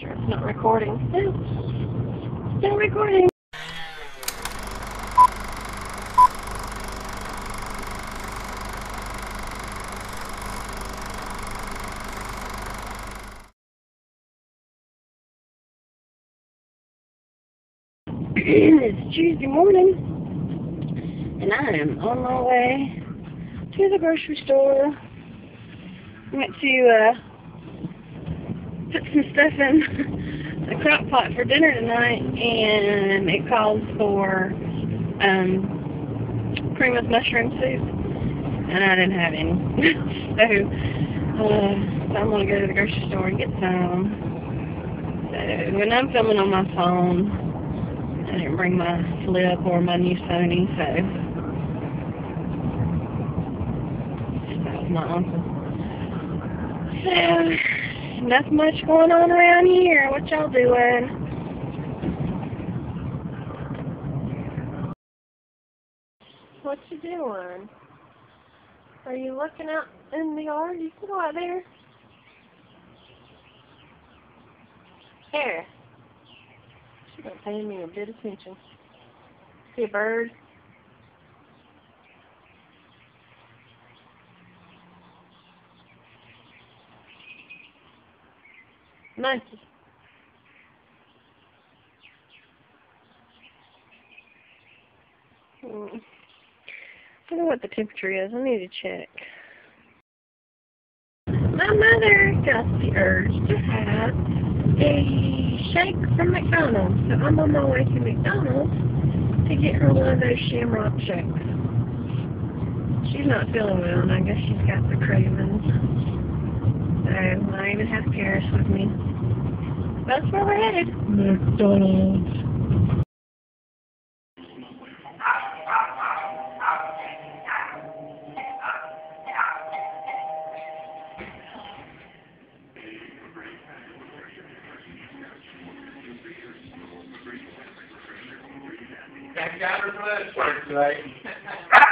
sure it's not recording. No. Still recording. it's Tuesday morning, and I am on my way to the grocery store. Went to uh, put some stuff in the crock pot for dinner tonight, and it calls for um, cream with mushroom soup, and I didn't have any. so, uh, so I'm going to go to the grocery store and get some. So when I'm filming on my phone, I didn't bring my flip or my new Sony, so that was my uncle. So, not much going on around here. What y'all doing? What you doing? Are you looking out in the yard? You can go out there. Here. She's not paying me a bit of attention. See a bird? Monkey. Hmm. I wonder what the temperature is. I need to check. My mother got the urge to have a shake from McDonald's, so I'm on my way to McDonald's to get her one of those shamrock shakes. She's not feeling well, and I guess she's got the cravings. So I even have Paris with me. That's where we're headed. McDonald's. Got got her for that work today.